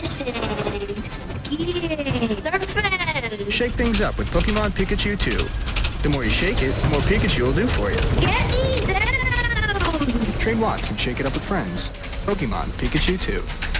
Fishing. Skiing. Surfing. Shake things up with Pokemon Pikachu 2. The more you shake it, the more Pikachu will do for you. Get me down. Trade watts and shake it up with friends. Pokemon Pikachu 2.